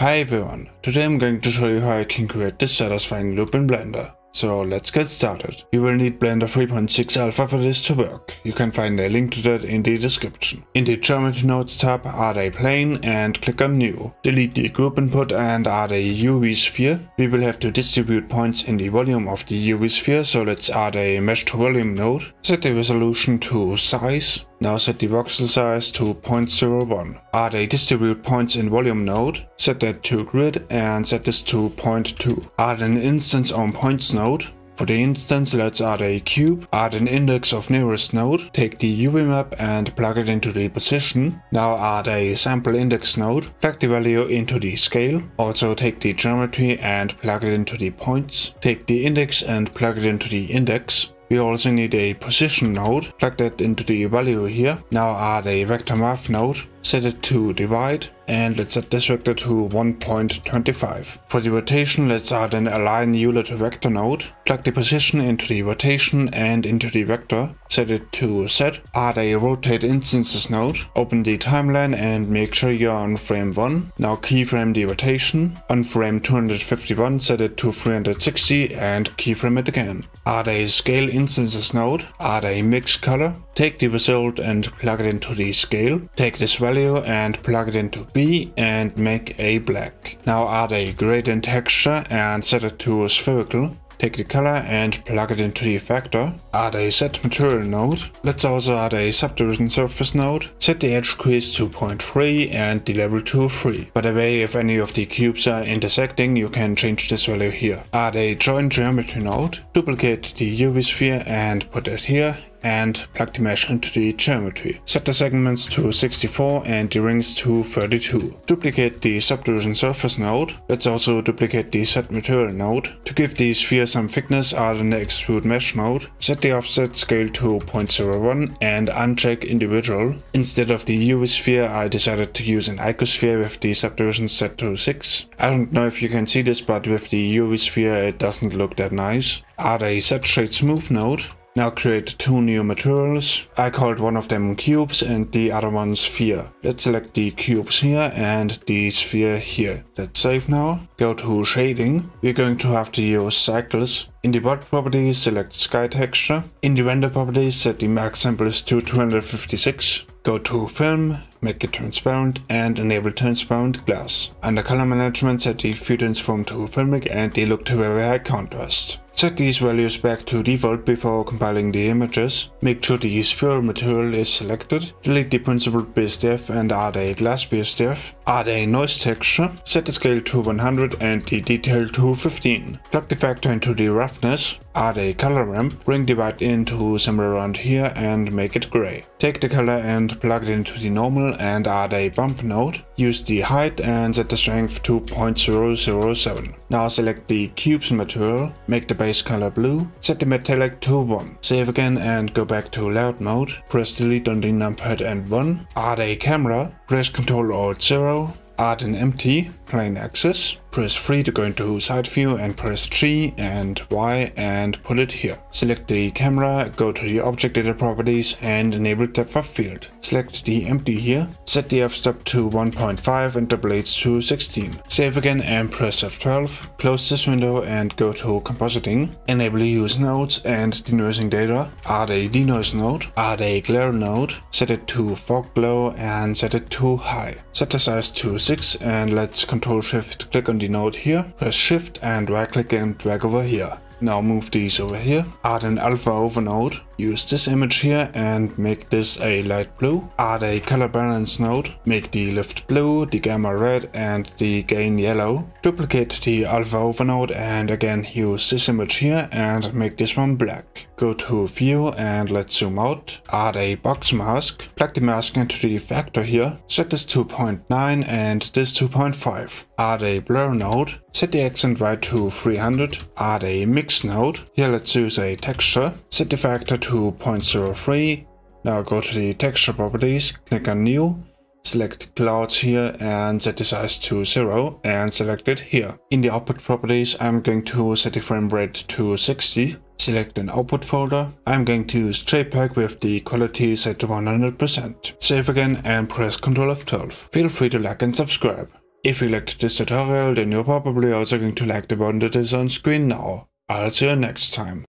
Hi everyone, today I'm going to show you how I can create this satisfying loop in Blender. So let's get started. You will need Blender 3.6 Alpha for this to work. You can find a link to that in the description. In the Geometry Nodes tab, add a plane and click on New. Delete the group input and add a UV sphere. We will have to distribute points in the volume of the UV sphere, so let's add a Mesh to Volume node. Set the resolution to Size. Now set the voxel size to 0.01. Add a distribute points in volume node, set that to grid and set this to 0.2. Add an instance on points node. For the instance, let's add a cube, add an index of nearest node, take the UV map and plug it into the position. Now add a sample index node, plug the value into the scale. Also take the geometry and plug it into the points. Take the index and plug it into the index. We also need a position node, plug that into the value here. Now ah, add a er vector math node, set it to divide and let's set this vector to 1.25. For the rotation let's add an align Euler to vector node, plug the position into the rotation and into the vector, set it to set, add a rotate instances node, open the timeline and make sure you're on frame 1. Now keyframe the rotation, on frame 251 set it to 360 and keyframe it again. Add a scale instances node, add a mix color, take the result and plug it into the scale, take this value and plug it into B and make a black. Now add a gradient texture and set it to spherical. Take the color and plug it into the factor. Add a set material node. Let's also add a subdivision surface node. Set the edge crease to 0.3 and the level to 3. By the way, if any of the cubes are intersecting, you can change this value here. Add a join geometry node. Duplicate the UV sphere and put it here and plug the mesh into the geometry. Set the segments to 64 and the rings to 32. Duplicate the subdivision surface node. Let's also duplicate the set material node. To give the sphere some thickness, add an extrude mesh node. Set the offset scale to 0.01 and uncheck individual. Instead of the UV sphere, I decided to use an icosphere with the subdivision set to 6. I don't know if you can see this, but with the UV sphere it doesn't look that nice. Add a set shade smooth node. Now create two new materials. I called one of them cubes and the other one sphere. Let's select the cubes here and the sphere here. Let's save now. Go to shading. We're going to have to use cycles. In the world properties, select sky texture. In the render properties, set the max samples to 256. Go to film, make it transparent and enable transparent glass. Under color management, set the transform to filmic and the look to very high contrast. Set these values back to default before compiling the images. Make sure the sphere material is selected. Delete the Principled BSDF and add a glass BSDF. Add a noise texture. Set the scale to 100 and the detail to 15. Plug the factor into the roughness. Add a color ramp. Bring the white into somewhere around here and make it gray. Take the color and plug it into the normal and add a bump node. Use the height and set the strength to 0.007. Now select the cubes material. Make the base color blue, set the metallic to 1. Save again and go back to layout mode, press delete on the numpad and 1, add a camera, press Ctrl Alt 0, add an empty plane axis, press 3 to go into side view and press G and Y and put it here. Select the camera, go to the object data properties and enable depth of field. Select the empty here, set the f-stop to 1.5 and the blades to 16. Save again and press F12, close this window and go to compositing. Enable use nodes and denoising data, add a denoise node, add a glare node, set it to fog glow and set it to high. Set the size to 6 and let's Control Shift click on the node here, press Shift and right click and drag over here. Now move these over here, add an alpha over node, use this image here and make this a light blue. Add a color balance node, make the lift blue, the gamma red and the gain yellow. Duplicate the alpha over node and again use this image here and make this one black. Go to view and let's zoom out. Add a box mask, plug the mask into the factor here, set this to 0.9 and this to 0.5. Add a blur node, set the accent right to 300, add a mix node, here let's use a texture, set the factor to 0.03, now go to the texture properties, click on new, select clouds here and set the size to 0 and select it here. In the output properties I'm going to set the frame rate to 60, select an output folder. I'm going to use JPEG with the quality set to 100%. Save again and press Ctrl F12. Feel free to like and subscribe. If you liked this tutorial, then you're probably also going to like the one that is on screen now. I'll see you next time.